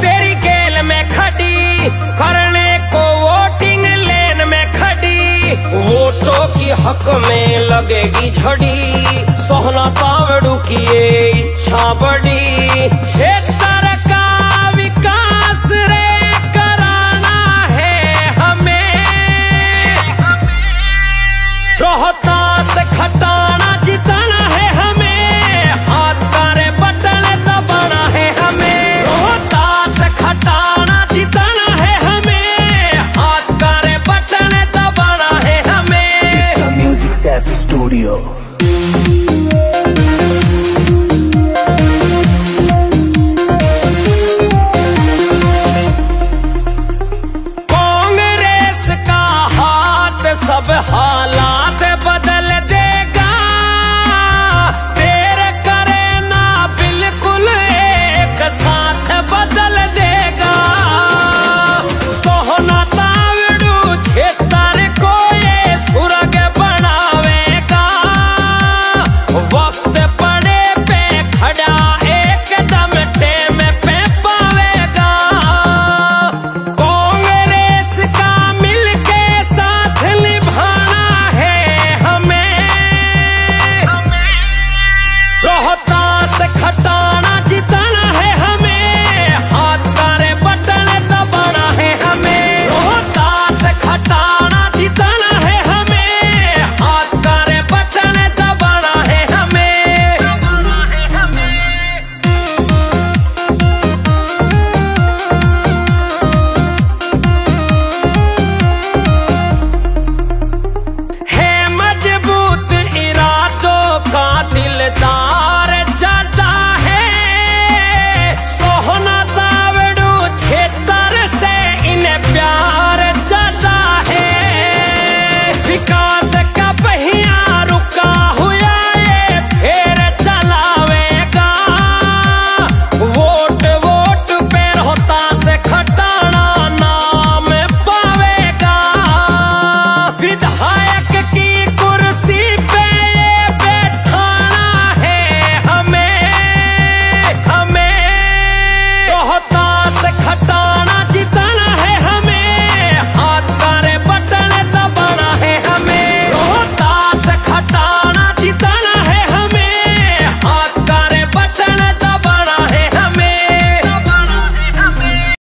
तेरी गेल में खड़ी, करने को वोटिंग लेन में खड़ी। वोटों की हक में लगेगी झड़ी, सोहना तावड़ू की ये इच्छा बड़ी। सब हाला